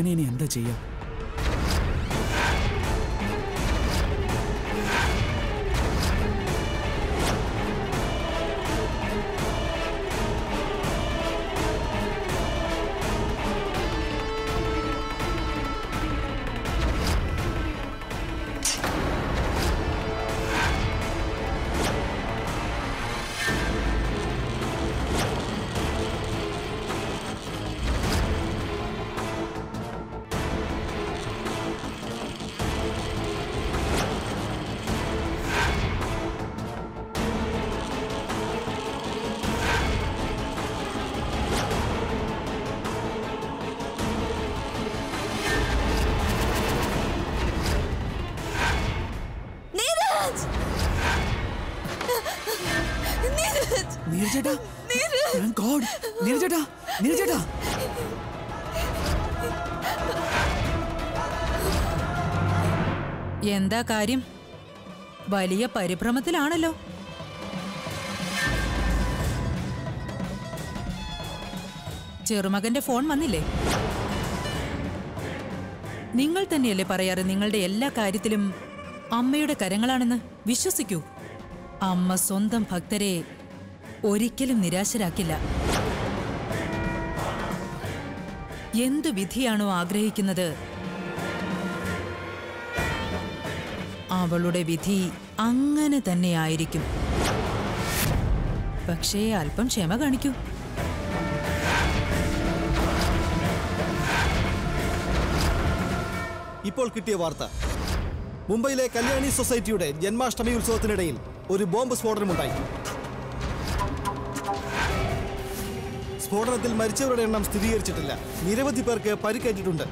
ഇവനെ ഇനി എന്താ ചെയ്യാ? എന്താ കാര്യം? വലിയ പരിഭ്രമത്തിലാണല്ലോ. ചെറുമകന്റെ ഫോൺ വന്നില്ലേ? നിങ്ങൾ തന്നെയല്ലേ പറയാറ് നിങ്ങളുടെ എല്ലാ കാര്യത്തിലും അമ്മയുടെ കരങ്ങളാണെന്ന്? വിശ്വസിക്കൂ. അമ്മ സ്വന്തം ഭക്തരെ ഒരിക്കലും നിരാശരാക്കില്ല. എന്തു വിധിയാണോ ആഗ്രഹിക്കുന്നത്? അവളുടെ വിധി അങ്ങനെ തന്നെ ആയിരിക്കും പക്ഷേ അല്പം ക്ഷമ കാണിക്കൂ. ഇപ്പോൾ കിട്ടിയ വാർത്ത. മുംബൈയിലെ കല്യാണി സൊസൈറ്റിയുടെ ജന്മാഷ്ടമി ഉത്സവത്തിനിടയിൽ ഒരു ബോംബ് സ്ഫോടനമുണ്ടായി. സ്ഫോടനത്തിൽ മരിച്ചവരുടെ എണ്ണം സ്ഥിരീകരിച്ചിട്ടില്ല. നിരവധി പേർക്ക് പരിക്കേറ്റിട്ടുണ്ട്.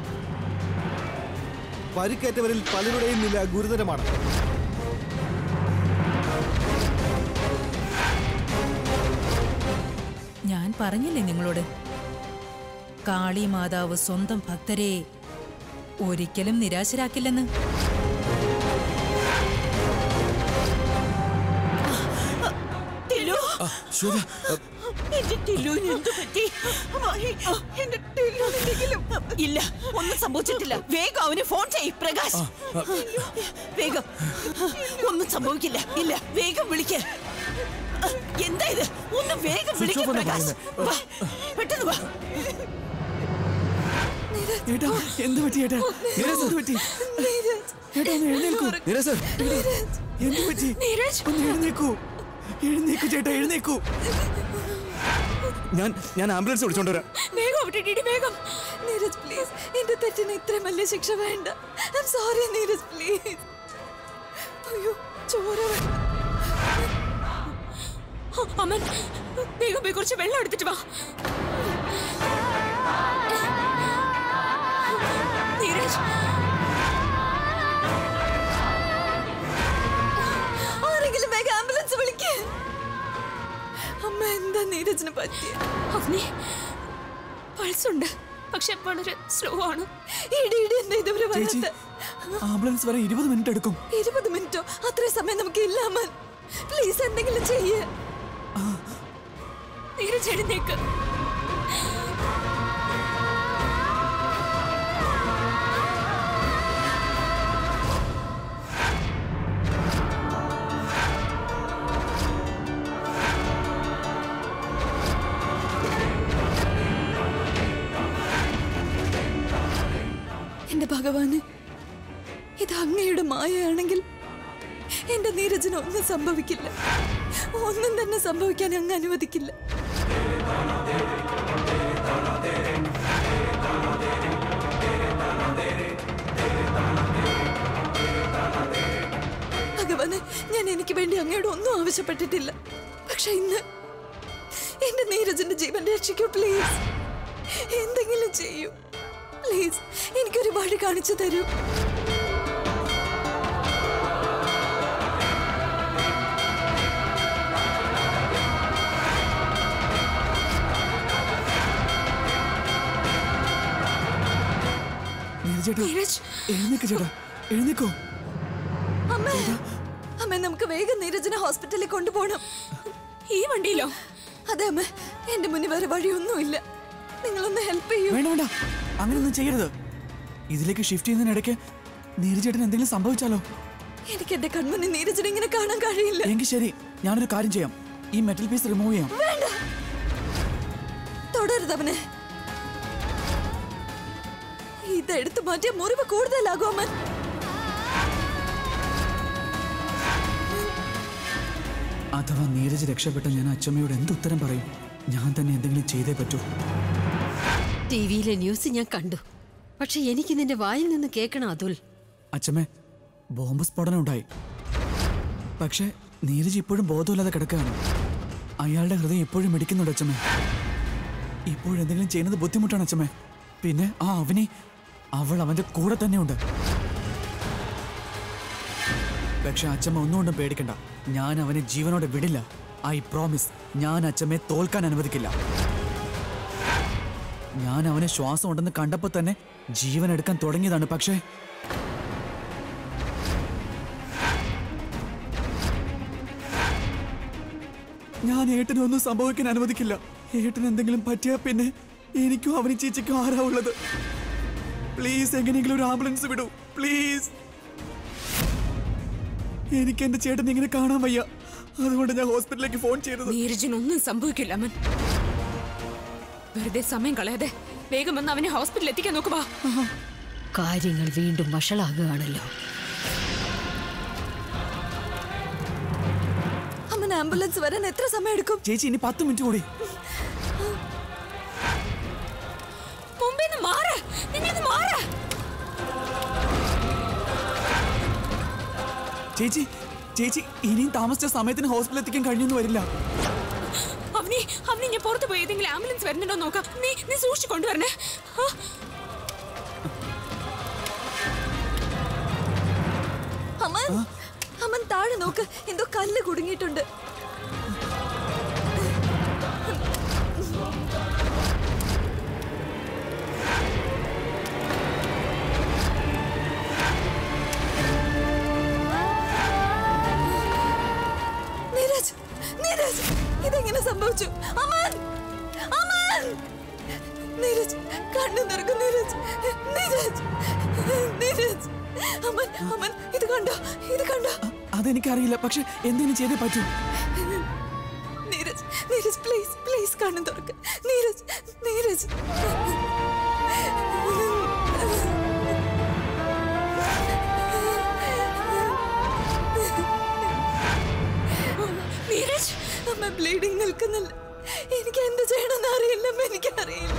പരിക്കേറ്റവരിൽ പലരുടെയും നില ഗുരുതരമാണ്. ഞാൻ പറഞ്ഞില്ലേ നിങ്ങളോട്? കാളി മാതാവ് സ്വന്തം ഭക്തരെ ഒരിക്കലും നിരാശരാക്കില്ലെന്ന്. ടില്ലു എന്റെ ടില്ലുവിന് എന്ത് പറ്റി എന്റെ ടില്ലുവിനെങ്കിലും ഇല്ല ഒന്നും സംഭവിച്ചിട്ടില്ല. വേഗം അവന് ഫോൺ ചെയ് പ്രകാശ്. വേഗം. ഒന്നും സംഭവിക്കില്ല. ഇല്ല വേഗം വിളിക്ക. എന്താ ഇത്? ഒന്ന് വേഗം വിളിക്ക പ്രകാശ്. പെട്ടെന്ന് വാ. ഏട്ടാ എന്ത് പറ്റി ഏട്ടാ? നീരജ് എന്ത് പറ്റി? ഏട്ടാ ഒന്ന് എഴുന്നേൽക്കൂ. നീരജ്. എന്ത് പറ്റി? നീരജ്. ഒന്ന് എഴുന്നേക്കൂ എഴുന്നേക്കൂ ചേട്ടാ എഴുന്നേക്കൂ ഞാൻ ഞാൻ ആംബുലൻസ് വിളിച്ചോണ്ട് വരാം. വേഗം വിട്ടിട്ട് വേഗം. നീരജ് പ്ലീസ് എന്റെ തെറ്റിന് ഇത്രയും വലിയ ശിക്ഷ വേണ്ട. I am sorry Neeraj please അയ്യോ ചോര അമൻ വേഗം പോയി കുറച്ച് വെള്ളം എടുത്തിട്ട് വാ. നീരജ് അമ്മ എന്താ നീരജിന് പറ്റിയ? അവനെ ഉണ്ട് പക്ഷെ വളരെ സ്ലോ ആണ്. ഇടി ഇടി എന്താ ഇതുവരെ വരാത്ത? ആംബുലൻസ് വരെ ഇരുപത് മിനിറ്റ് എടുക്കും. ഇരുപത് മിനിറ്റോ? അത്രയും സമയം നമുക്ക് ഇല്ല അമ്മൻ പ്ലീസ് എന്തെങ്കിലും ചെയ്യേ. നീരജ് എഴുന്നേക്ക്. സംഭവിക്കാൻ അങ്ങ് അനുവദിക്കില്ല. ഭഗവാന് ഞാൻ എനിക്ക് വേണ്ടി അങ്ങയോട് ഒന്നും ആവശ്യപ്പെട്ടിട്ടില്ല. പക്ഷെ ഇന്ന് എന്റെ നീരജിന്റെ ജീവൻ രക്ഷിക്കൂ പ്ലീസ് എന്തെങ്കിലും ചെയ്യൂ. പ്ലീസ് എനിക്കൊരു വഴി കാണിച്ചു തരൂ. എഴുന്നേക്ക് അമ്മ. അമ്മ നമുക്ക് വേഗം നീരജിനെ ഹോസ്പിറ്റലിൽ കൊണ്ടുപോകണം. ഈ വണ്ടിയിലോ? അതെ അമ്മ. എന്റെ മുന്നിൽ വേറെ വഴിയൊന്നുമില്ല. നിങ്ങളൊന്ന് ഹെൽപ്പ് ചെയ്യൂ. വേണ്ട വേണ്ട. അങ്ങനെയൊന്നും ചെയ്യരുത്. ഇതിലേക്ക് ഷിഫ്റ്റ് ചെയ്യുന്നതിനിടയ്ക്ക് നീരജേട്ടൻ എന്തെങ്കിലും സംഭവിച്ചാലോ? എനിക്ക് എന്റെ കൺമുന്നിൽ നീരജിനെ ഇങ്ങനെ കാണാൻ കഴിയില്ല. എങ്കിൽ ശരി ഞാനൊരു കാര്യം ചെയ്യാം. ഈ മെറ്റൽ പീസ് റിമൂവ് ചെയ്യാം. വേണ്ട. തുടരുത് അവനെ. ഇതെടുത്തു മാറ്റിയ മുറിവ് കൂടുതലാകും അമ്മൻ അഥവാ നീരജ് രക്ഷപ്പെട്ട ഞാൻ അച്ഛമ്മയോട് എന്തുത്തരം പറയും? ഞാൻ തന്നെ എന്തെങ്കിലും ചെയ്തേ പറ്റൂ. ടി വിയിലെ ന്യൂസ് ഞാൻ കണ്ടു. പക്ഷെ എനിക്ക് നിന്റെ വായിൽ നിന്ന് കേൾക്കണം അതുൽ. അച്ഛമ്മേ ബോംബ് സ്ഫോടനം ഉണ്ടായി. പക്ഷേ നീരജ് ഇപ്പോഴും ബോധമില്ലാതെ കിടക്കുകയാണ്. അയാളുടെ ഹൃദയം ഇപ്പോഴും മിടിക്കുന്നുണ്ട് അച്ഛമ്മേ ഇപ്പോഴും എന്തെങ്കിലും ചെയ്യുന്നത് ബുദ്ധിമുട്ടാണ് അച്ഛമ്മേ പിന്നെ ആ അവനി അവൾ അവന്റെ കൂടെ തന്നെയുണ്ട് പക്ഷെ അച്ഛമ്മ ഒന്നുകൊണ്ടും പേടിക്കണ്ട. ഞാൻ അവനെ ജീവനോടെ വിടില്ല. ഐ പ്രോമിസ് ഞാൻ അച്ഛമ്മയെ തോൽക്കാൻ അനുവദിക്കില്ല. ഞാൻ അവനെ ശ്വാസം ഉണ്ടെന്ന് കണ്ടപ്പോൾ തന്നെ ജീവൻ എടുക്കാൻ തുടങ്ങിയതാണ്. പക്ഷേ ഞാൻ ഏട്ടനൊന്നും സംഭവിക്കാൻ അനുവദിക്കില്ല. ഏട്ടൻ എന്തെങ്കിലും പറ്റിയാ പിന്നെ എനിക്കും അവന് ചേച്ചിക്കും ആരാ ഉള്ളത്? പ്ലീസ് എങ്ങനെയെങ്കിലും ഒരു ആംബുലൻസ് വിടൂ. പ്ലീസ് എനിക്ക് എന്റെ ചേട്ടൻ ഇങ്ങനെ കാണാൻ വയ്യ. അതുകൊണ്ട് ഞാൻ ഹോസ്പിറ്റലിലേക്ക് ഫോൺ ചെയ്തത്. നീരജിനൊന്നും സംഭവിക്കില്ല അമ്മൻ വെറുതെ സമയം കളയാതെ വേഗം വന്ന് അവനെ ഹോസ്പിറ്റലിൽ എത്തിക്കാൻ നോക്കുവാ കാര്യങ്ങൾ വീണ്ടും വഷളാകുകയാണല്ലോ. അമ്മൻ ആംബുലൻസ് വരാൻ എത്ര സമയം എടുക്കും ചേച്ചി ഇനി പത്ത് മിനിറ്റ് കൂടി. മാറ്. നിന്നെ മാറ്. ചേച്ചി ചേച്ചി ഇനിയും താമസിച്ച സമയത്തിന് ഹോസ്പിറ്റലിൽ എത്തിക്കാൻ കഴിഞ്ഞൊന്നും വരില്ല. അവനെ അവനെ ഞാൻ പുറത്ത് പോയി ഏതെങ്കിലും ആംബുലൻസ് വരുന്നുണ്ടോ നോക്കാം. നീ നീ സൂക്ഷിച്ചു കൊണ്ടുവരണേ. അമ്മൻ അമ്മൻ താഴെ നോക്ക്. എന്തോ കല്ല് കുടുങ്ങിയിട്ടുണ്ട്. സംഭവിച്ചു അമൻ അമൻ! നീരജ് കണ്ണു നിറക്കും നീരജ് നീരജ് നീരജ് അമൻ അമൻ ഇത് കണ്ടോ ഇത് കണ്ടോ? അതെനിക്കറിയില്ല പക്ഷെ എന്തിനു ചെയ്തേ പറ്റൂ. നീരജ് നീരജ് പ്ലീസ് പ്ലീസ് കണ്ണു തുറക്ക്. നീരജ് നീരജ്. അമ്മ ബ്ലീഡിങ് നിൽക്കുന്നില്ല. എനിക്ക് എന്ത് ചെയ്യണമെന്ന് അറിയില്ല അമ്മ എനിക്കറിയില്ല.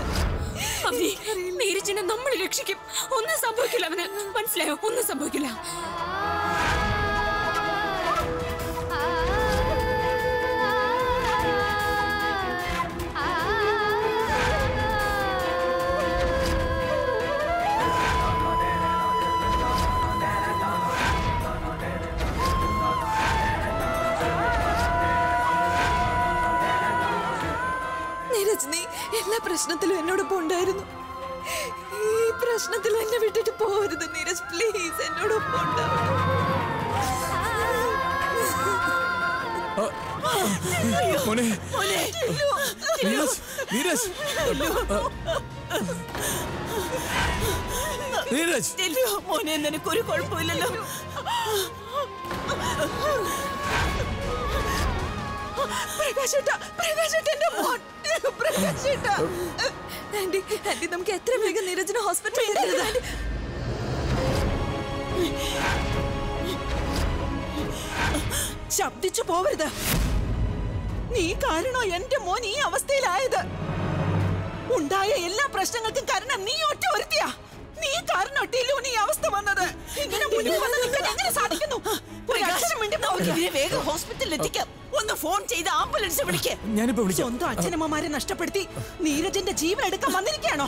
നീരജിനെ നമ്മൾ രക്ഷിക്കും. ഒന്നും സംഭവിക്കില്ല അവന്. മനസ്സിലായോ? ഒന്നും സംഭവിക്കില്ല. പ്രശ്നത്തിലും എന്നോടൊപ്പം ഉണ്ടായിരുന്നു ഈ പ്രശ്നത്തിൽ എന്നെ വിട്ടിട്ട് പോകരുത് നീരജ്. പ്ലീസ് എന്നോടൊപ്പം ഉണ്ടാവണം. മോനെ. നീരജ് നീരജ്. നീരജ്. മോനെ നിനക്കൊരു കുഴപ്പമില്ലല്ലോ. പ്രകാശേട്ടാ പ്രകാശേട്ടാ എന്റെ മോൻ. പ്രകാശേട്ടാ. ആന്റി ആന്റി നമുക്ക് എത്ര വേഗം നീരജിനെ ഹോസ്പിറ്റലിൽ ശബ്ദിച്ചു പോവരുത്. നീ കാരണോ എന്റെ മോൻ ഈ അവസ്ഥയിലായത്? ഉണ്ടായ എല്ലാ പ്രശ്നങ്ങൾക്കും കാരണം നീ ഒറ്റ ഒരുത്തിയാ. നീ കാരണം ടിലുവിന് ഈ അവസ്ഥ വന്നത്? ഇങ്ങനെ മുന്നിൽ വന്ന് നിൽക്കാൻ എങ്ങനെ സാധിക്കുന്നു? ഒരു അക്ഷരം. വേഗം ഹോസ്പിറ്റലിൽ എത്തിക്കാം. ഒന്ന് ഫോൺ ചെയ്ത് ആംബുലൻസ് വിളിക്ക്. ഞാനിപ്പോ വിളിക്കാം. സ്വന്തം അച്ഛനമ്മമാരെ നഷ്ടപ്പെടുത്തി നീരജിന്റെ ജീവൻ എടുക്കാൻ വന്നിരിക്കുകയാണോ?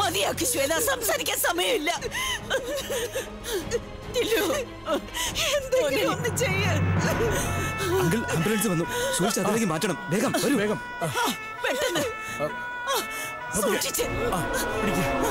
മതിയാക്കി ശ്വേത സംസാരിക്കാൻ സമയമില്ല. ടിലു, എന്തെങ്കിലും ഒന്ന് ചെയ്യ്. അങ്കിൾ ആംബുലൻസ് വന്നു. സൂക്ഷിച്ച് അതിലേക്ക് മാറ്റണം. വേഗം വരൂ. വേഗം പെട്ടെന്ന്. സൂക്ഷിച്ച്. കാരണോ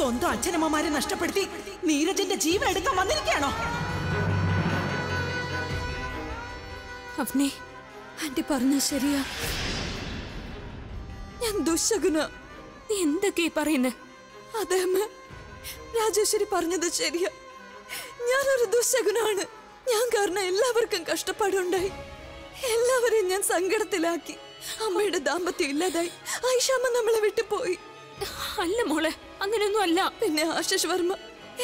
സ്വന്തം അച്ഛനമ്മമാരെ നഷ്ടപ്പെടുത്തി നീരജന്റെ ജീവൻ എടുക്കാൻ വന്നിരിക്കുകയാണോ? അവനെ ആന്റി പറഞ്ഞ ശരിയാ. ഞാൻ ദുശകുന. നീ എന്തൊക്കെയാ പറയുന്നത് അതെ അമ്മ രാജേശ്വരി പറഞ്ഞത് ശരിയാ. ഞാനൊരു ദുശകുനാണ്. ഞാൻ കാരണം എല്ലാവർക്കും കഷ്ടപ്പാടുണ്ടായി. എല്ലാവരെയും ഞാൻ സങ്കടത്തിലാക്കി. അമ്മയുടെ ദാമ്പത്യം ഇല്ലാതായി. ഐഷാമ്മ നമ്മളെ വിട്ടു പോയി അല്ല മോളെ അങ്ങനെയൊന്നും അല്ല പിന്നെ ആശിഷ് വർമ്മ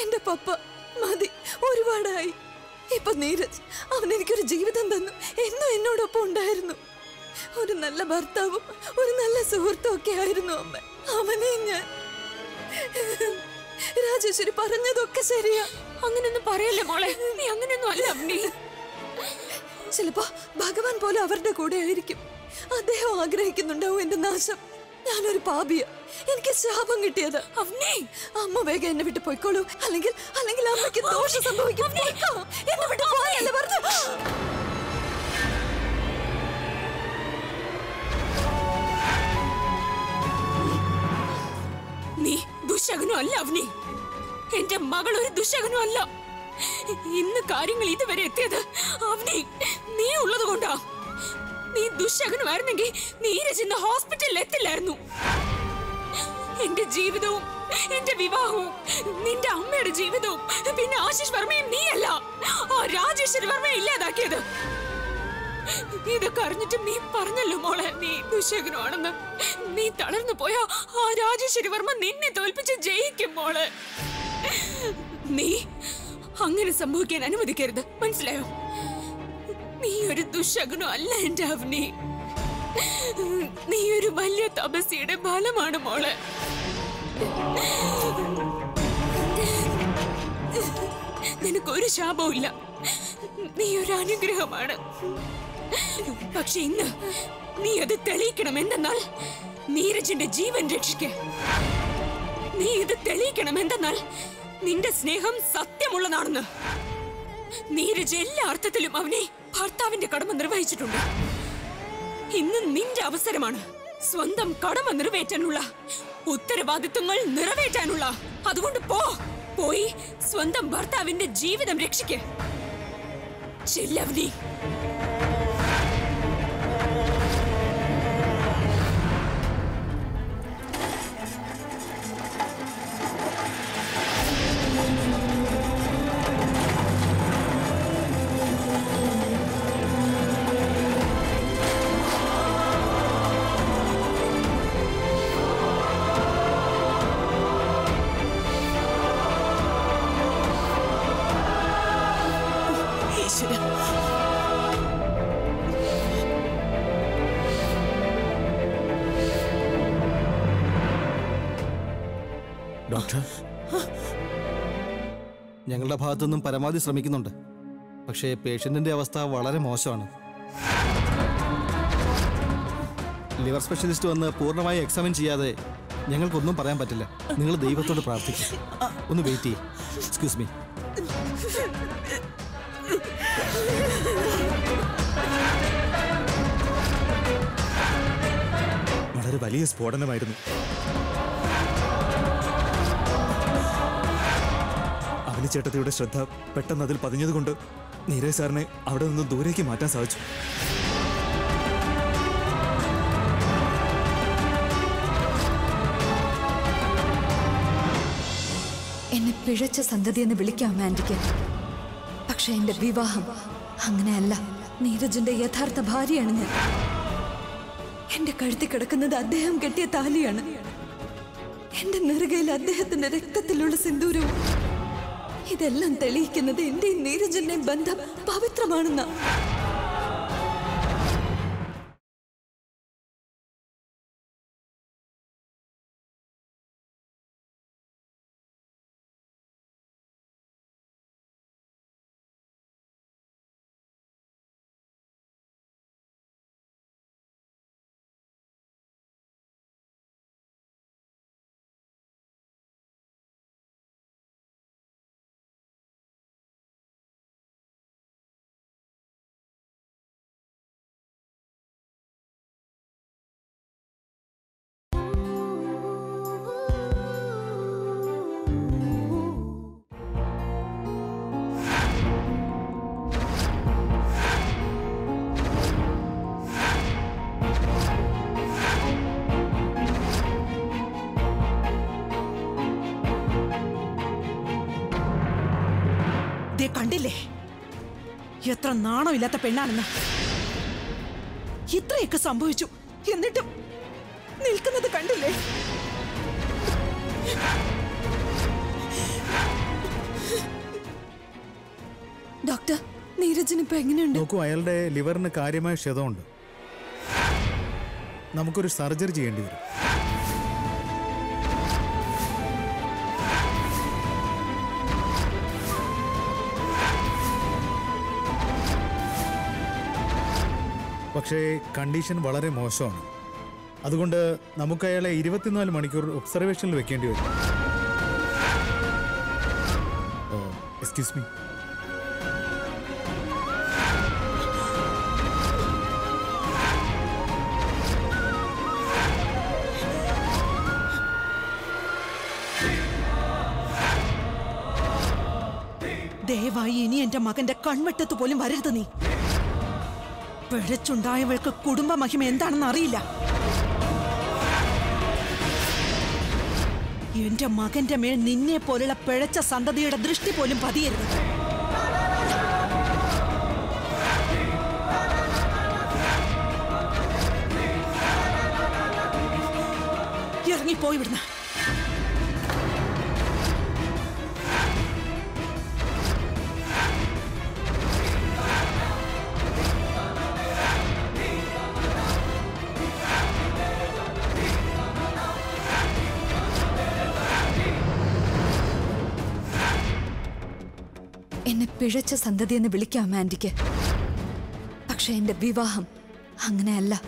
എന്റെ പപ്പ മതി ഒരുപാടായി. ഇപ്പൊ നീരജ് അവൻ എനിക്കൊരു ജീവിതം തന്നു. എന്നും എന്നോടൊപ്പം ഉണ്ടായിരുന്നു. ഒരു നല്ല ഭർത്താവും ഒരു നല്ല സുഹൃത്തും ഒക്കെ ആയിരുന്നു അമ്മ. അവനെ ഞാൻ. രാജേശ്വരി പറഞ്ഞതൊക്കെ ശരിയാ. അങ്ങനെയൊന്നും പറയല്ലേ മോളെ? നീ അങ്ങനെയൊന്നും അല്ല അവനി ചിലപ്പോ ഭഗവാൻ പോലും അവരുടെ കൂടെ ആയിരിക്കും. അദ്ദേഹം ആഗ്രഹിക്കുന്നുണ്ടാവും എന്റെ നാശം. ഞാനൊരു പാപിയ. എനിക്ക് ശാപം കിട്ടിയത്. അവനേ? അമ്മ വേഗം എന്നെ വിട്ട് പോയിക്കോളൂ. അല്ലെങ്കിൽ അല്ലെങ്കിൽ അമ്മയ്ക്ക് ദോഷം സംഭവിക്കും. എന്നെ വിട്ട് പോയല്ലേ പറഞ്ഞു? നീ ദുശകനും അല്ല അവനി. എന്റെ മകൾ ഒരു ദുശകനും അല്ല. ഇന്ന് കാര്യങ്ങൾ ഇതുവരെ എത്തിയത് അവനി. നീ ഉള്ളത് കൊണ്ടാ നീ ദുശകനുമായിരുന്നെങ്കിൽ നീരജ് ഇന്ന് ഹോസ്പിറ്റലിൽ എത്തില്ലായിരുന്നു എന്റെ ജീവിതവും എന്റെ വിവാഹവും നിന്റെ അമ്മയുടെ ജീവിതവും പിന്നെ ആശിഷ് വർമ്മയും നീയല്ല. ആ രാജേശ്വരി വർമ്മയെ ഇല്ലാതാക്കിയത്. ഇതൊക്കെ അറിഞ്ഞിട്ട് നീ പറഞ്ഞല്ലോ മോളെ നീ ദുശകനുമാണെന്ന്. നീ തളർന്നു പോയാ ആ രാജേശ്വരി വർമ്മ നിന്നെ തോൽപ്പിച്ച് ജയിക്കും മോളെ. നീ അങ്ങനെ സംഭവിക്കാൻ അനുവദിക്കരുത്. മനസ്സിലായോ? നീ ഒരു ദുശകനും അല്ല എന്റെ അവനി. നീ ഒരു വലിയ തപസ്യയുടെ ഫലമാണ് മോളെ. നിനക്കൊരു ശാപവും ഇല്ല. നീ ഒരു അനുഗ്രഹമാണ്. പക്ഷെ ഇന്ന് നീ അത് തെളിയിക്കണം എന്തെന്നാൽ നീരജിന്റെ ജീവൻ രക്ഷിക്ക നീ ഇത് തെളിയിക്കണം എന്തെന്നാൽ നിന്റെ സ്നേഹം സത്യമുള്ളതാണെന്ന്. നീരജ് എല്ലാ അർത്ഥത്തിലും അവനെ ഭർത്താവിന്റെ കടമ നിർവഹിച്ചിട്ടുണ്ട്. ഇന്ന് നിന്റെ അവസരമാണ് സ്വന്തം കടമ നിറവേറ്റാനുള്ള ഉത്തരവാദിത്വങ്ങൾ നിറവേറ്റാനുള്ള. അതുകൊണ്ട് പോ പോയി സ്വന്തം ഭർത്താവിന്റെ ജീവിതം രക്ഷിക്കേ. ചെല്ലവനി ഡോക്ടർ? ഞങ്ങളുടെ ഭാഗത്തുനിന്നും പരമാവധി ശ്രമിക്കുന്നുണ്ട്. പക്ഷേ പേഷ്യന്റിന്റെ അവസ്ഥ വളരെ മോശമാണ്. ലിവർ സ്പെഷ്യലിസ്റ്റ് വന്ന് പൂർണമായി എക്സാമിൻ ചെയ്യാതെ ഞങ്ങൾക്കൊന്നും പറയാൻ പറ്റില്ല. നിങ്ങൾ ദൈവത്തോട് പ്രാർത്ഥിക്കും. ഒന്ന് വെയിറ്റ് ചെയ്യ്. എക്സ്ക്യൂസ് മീ വളരെ വലിയ സ്ഫോടനമായിരുന്നു. ചേട്ടത്തിയുടെ ശ്രദ്ധ പെട്ടെന്ന് അതിൽ പതിഞ്ഞതുകൊണ്ട് നീരജ് സാറിനെ അവിടെ നിന്ന് ദൂരേക്ക് മാറ്റാൻ സാധിച്ചു. എന്നെ പിഴച്ച സന്തതി എന്ന് വിളിക്കാം ആൻഡിക്ക് പക്ഷെ എന്റെ വിവാഹം അങ്ങനെയല്ല. നീരജിന്റെ യഥാർത്ഥ ഭാര്യയാണ് ഞാൻ. എന്റെ കഴുത്തി കിടക്കുന്നത് അദ്ദേഹം കെട്ടിയ താലിയാണ്. എന്റെ നെറുകയിൽ അദ്ദേഹത്തിന്റെ രക്തത്തിലുള്ള സിന്ദൂരവും ഇതെല്ലാം തെളിയിക്കുന്നത് എന്റെയും നീരജന്റെയും ബന്ധം പവിത്രമാണെന്നാ കണ്ടില്ലേ? എത്ര നാണമില്ലാത്ത പെണ്ണാണെന്ന്. ഇത്രയൊക്കെ സംഭവിച്ചു. എന്നിട്ടും നിൽക്കുന്നത് കണ്ടില്ലേ? ഡോക്ടർ നീരജിന് ഇപ്പൊ എങ്ങനെയുണ്ട്? നോക്കൂ അയാളുടെ ലിവറിന് കാര്യമായ ക്ഷതമുണ്ട്. നമുക്കൊരു സർജറി ചെയ്യേണ്ടി വരും. പക്ഷേ കണ്ടീഷൻ വളരെ മോശമാണ്. അതുകൊണ്ട് നമുക്ക് അയാളെ ഇരുപത്തിനാല് മണിക്കൂർ ഒബ്സർവേഷനിൽ വെക്കേണ്ടി വരും. Excuse me. ദയവായി ഇനി എന്റെ മകന്റെ കൺവെട്ടത്ത് പോലും വരരുത് നീ. പിഴച്ചുണ്ടായവൾക്ക് കുടുംബ മഹിമ എന്താണെന്ന് അറിയില്ല. എന്റെ മകന്റെ മേൽ നിന്നെ പോലുള്ള പിഴച്ച സന്തതിയുടെ ദൃഷ്ടി പോലും പതിയരുത്. ഇറങ്ങിപ്പോയി വിടുന്ന പിഴച്ച സന്തതി എന്ന് വിളിക്കാം ആന്റിക്ക്. പക്ഷെ എന്റെ വിവാഹം അങ്ങനെയല്ല.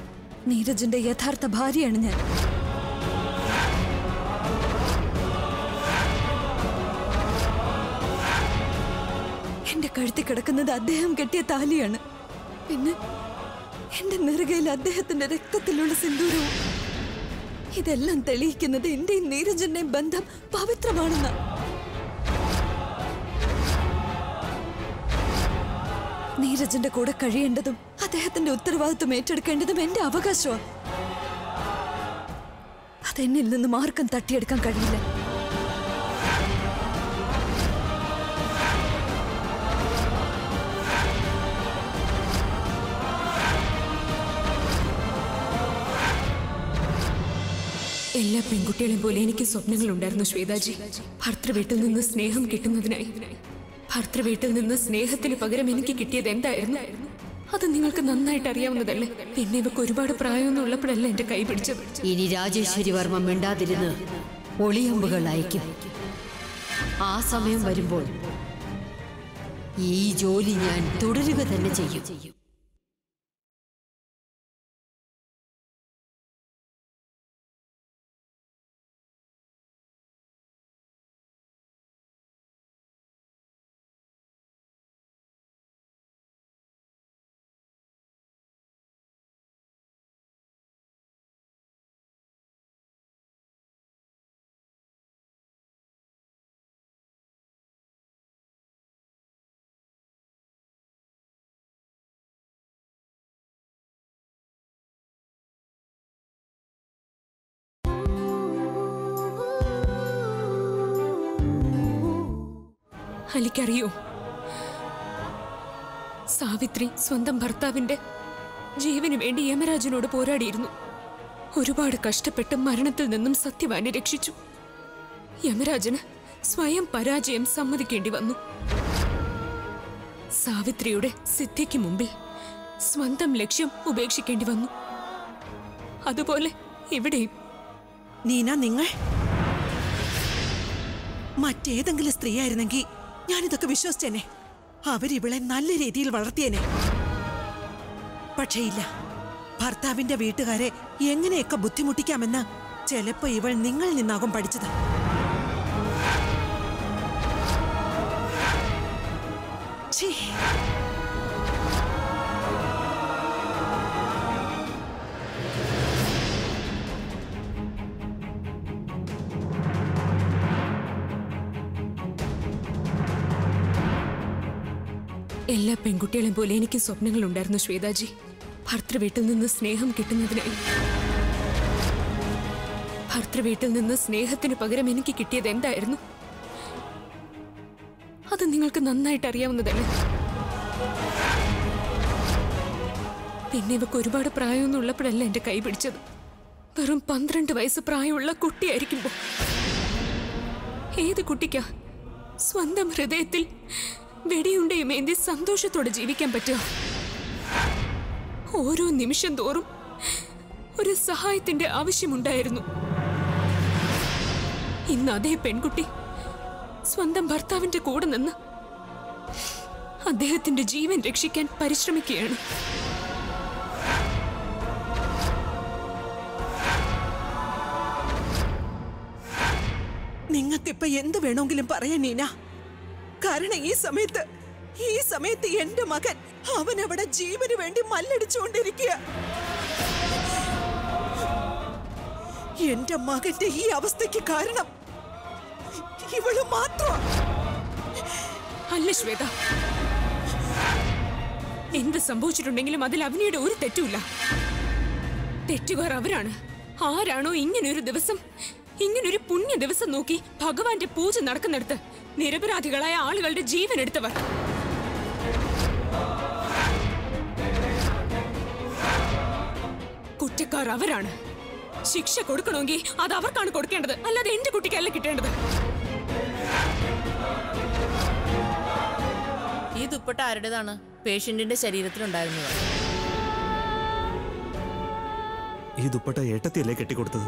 നീരജിന്റെ യഥാർത്ഥ ഭാര്യയാണ് ഞാൻ. എന്റെ കഴുത്തി കിടക്കുന്നത് അദ്ദേഹം കെട്ടിയ താലിയാണ്. പിന്നെ എന്റെ നെറുകയിൽ അദ്ദേഹത്തിന്റെ രക്തത്തിലുള്ള സിന്ദൂരവും. ഇതെല്ലാം തെളിയിക്കുന്നത് എന്റെയും നീരജന്റെയും ബന്ധം പവിത്രമാണെന്നാ. നീരജിന്റെ കൂടെ കഴിയേണ്ടതും അദ്ദേഹത്തിന്റെ ഉത്തരവാദിത്വം ഏറ്റെടുക്കേണ്ടതും എന്റെ അവകാശമാണ്. അതെന്നിൽ നിന്നും ആർക്കും തട്ടിയെടുക്കാൻ കഴിയില്ല. എല്ലാ പെൺകുട്ടികളെയും പോലെ എനിക്ക് സ്വപ്നങ്ങളുണ്ടായിരുന്നു ശ്വേതാജി. ഭർത്തൃ വീട്ടിൽ നിന്ന് സ്നേഹം കിട്ടുന്നതിനായി. ഭർത്തൃവീട്ടിൽ നിന്ന് സ്നേഹത്തിന് പകരം എനിക്ക് കിട്ടിയത് എന്തായിരുന്നു? അത് നിങ്ങൾക്ക് നന്നായിട്ട് അറിയാവുന്നതല്ലേ? പിന്നെ ഇവക്ക് ഒരുപാട് പ്രായമൊന്നും ഉള്ളപ്പോഴല്ല എന്റെ കൈ പിടിച്ചത്? ഇനി രാജേശ്വരി വർമ്മ മിണ്ടാതിരുന്ന് ഒളിയമ്പുകൾ അയക്കും. ആ സമയം വരുമ്പോൾ ഈ ജോലി ഞാൻ തുടരുക തന്നെ ചെയ്യും. അലിക്കറിയോ. സാവിത്രി സ്വന്തം ഭർത്താവിന്റെ ജീവന് വേണ്ടി യമരാജനോട് പോരാടിയിരുന്നു. ഒരുപാട് കഷ്ടപ്പെട്ട് മരണത്തിൽ നിന്നും സത്യവാനെ രക്ഷിച്ചു. യമരാജന് സ്വയം പരാജയം സമ്മതിക്കേണ്ടി വന്നു. സാവിത്രിയുടെ സിദ്ധിക്ക് മുമ്പിൽ സ്വന്തം ലക്ഷ്യം ഉപേക്ഷിക്കേണ്ടി വന്നു. അതുപോലെ ഇവിടെയും. നീന നിങ്ങൾ. മറ്റേതെങ്കിലും സ്ത്രീയായിരുന്നെങ്കിൽ ഞാനിതൊക്കെ വിശ്വസിച്ചേനെ. അവരിവളെ നല്ല രീതിയിൽ വളർത്തിയേനെ. പക്ഷേ ഇല്ല. ഭർത്താവിന്റെ വീട്ടുകാരെ എങ്ങനെയൊക്കെ ബുദ്ധിമുട്ടിക്കാമെന്ന് ചിലപ്പോ ഇവൾ നിങ്ങളിൽ നിന്നാകും പഠിച്ചത്. ഛീ. എല്ലാ പെൺകുട്ടികളെയും പോലെ എനിക്ക് സ്വപ്നങ്ങളുണ്ടായിരുന്നു ശ്വേതാജി. ഭർത്തൃവീട്ടിൽ നിന്ന് സ്നേഹം കിട്ടുന്നതിനായി. ഭർത്തൃവീട്ടിൽ നിന്ന് സ്നേഹത്തിന് പകരം എനിക്ക് കിട്ടിയത് എന്തായിരുന്നു? അത് നിങ്ങൾക്ക് നന്നായിട്ട് അറിയാവുന്നതല്ലേ? പിന്നെ ഇവക്ക് ഒരുപാട് പ്രായമൊന്നും ഉള്ളപ്പോഴല്ല എന്റെ കൈ പിടിച്ചത്. വെറും പന്ത്രണ്ട് വയസ്സ് പ്രായമുള്ള കുട്ടിയായിരിക്കുമ്പോ. ഏത് കുട്ടിക്കാ? സ്വന്തം ഹൃദയത്തിൽ വെടിയുണ്ടയും എന്തി സന്തോഷത്തോടെ ജീവിക്കാൻ പറ്റുക? ഓരോ നിമിഷം തോറും ഒരു സഹായത്തിന്റെ ആവശ്യമുണ്ടായിരുന്നു. ഇന്ന് അതേ പെൺകുട്ടി സ്വന്തം ഭർത്താവിന്റെ കൂടെ നിന്ന് അദ്ദേഹത്തിന്റെ ജീവൻ രക്ഷിക്കാൻ പരിശ്രമിക്കുകയാണ്. നിങ്ങൾക്കിപ്പോ എന്ത് വേണമെങ്കിലും പറയാൻ നീന? കാരണം ഈ സമയത്ത് ഈ സമയത്ത് എന്റെ മകൻ അവൻ അവിടെ ജീവന് വേണ്ടി മല്ലടിച്ചുകൊണ്ടിരിക്കുക. എന്റെ മകന്റെ ഈ അവസ്ഥയ്ക്ക് കാരണം ഇവൾ മാത്രം. അല്ല ശ്വേത എന്ത് സംഭവിച്ചിട്ടുണ്ടെങ്കിലും അതിൽ അവനിയുടെ ഒരു തെറ്റുമില്ല. തെറ്റുകാർ അവരാണ്. ആരാണോ ഇങ്ങനൊരു ദിവസം ഇങ്ങനൊരു പുണ്യ ദിവസം നോക്കി ഭഗവാന്റെ പൂജ നടക്കുന്നിടത്ത് നിരപരാധികളായ ആളുകളുടെ ജീവൻ എടുത്തവർ കുറ്റക്കാർ അവരാണ്. ശിക്ഷ കൊടുക്കണമെങ്കിൽ അത് അവർക്കാണ് കൊടുക്കേണ്ടത്. അല്ലാതെ എന്റെ കുട്ടിക്കല്ല കിട്ടേണ്ടത്. ഈ ദുപ്പട്ട ആരുടേതാണ്? പേഷ്യന്റിന്റെ ശരീരത്തിലുണ്ടായിരുന്നത്. ഈ ദുപ്പട്ട ഏട്ടത്തിയല്ലേ കെട്ടിക്കൊടുത്തത്?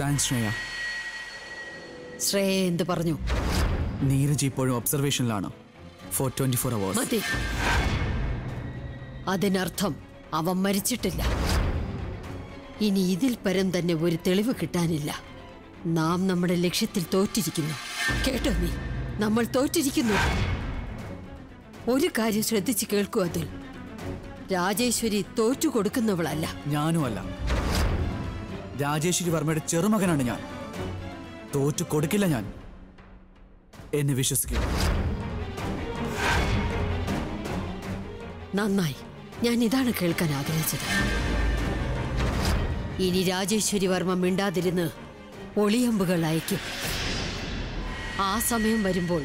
താങ്ക്സ് ശ്രേയ. ശ്രേയ എന്ത് പറഞ്ഞു? നീരജ് ഇപ്പോഴും ഒബ്സർവേഷനിലാണ്. ഫോർ ട്വന്റി ഫോർ അവേഴ്സ് മതി. അതിനർത്ഥം അവൻ മരിച്ചിട്ടില്ല. ഇനി ഇതിൽ പരം തന്നെ ഒരു തെളിവ് കിട്ടാനില്ല. നാം നമ്മുടെ ലക്ഷ്യത്തിൽ തോറ്റിരിക്കുന്നു. കേട്ടോ നീ? നമ്മൾ തോറ്റിരിക്കുന്നു. ഒരു കാര്യം ശ്രദ്ധിച്ച് കേൾക്കൂ അതിൽ. രാജേശ്വരി തോറ്റു കൊടുക്കുന്നവളല്ല. ഞാനുമല്ല. രാജേശ്വരി വർമ്മയുടെ ചെറുമകനാണ് ഞാൻ. തോറ്റു കൊടുക്കില്ല ഞാൻ. എന്നെ വിശ്വസിക്കുക നന്നായി. ഞാൻ ഇതാണ് കേൾക്കാൻ ആഗ്രഹിച്ചത്. ഇനി രാജേശ്വരി വർമ്മ മിണ്ടാതിരുന്ന് ഒളിയമ്പുകൾ അയക്കും ആ സമയം വരുമ്പോൾ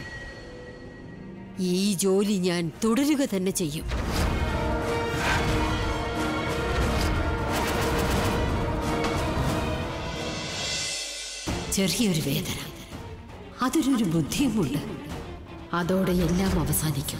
ഈ ജോലി ഞാൻ തുടരുക തന്നെ ചെയ്യും. ചെറിയൊരു വേദന. അതിനൊരു ബുദ്ധിയുമുണ്ട്. അതോടെ എല്ലാം അവസാനിക്കും.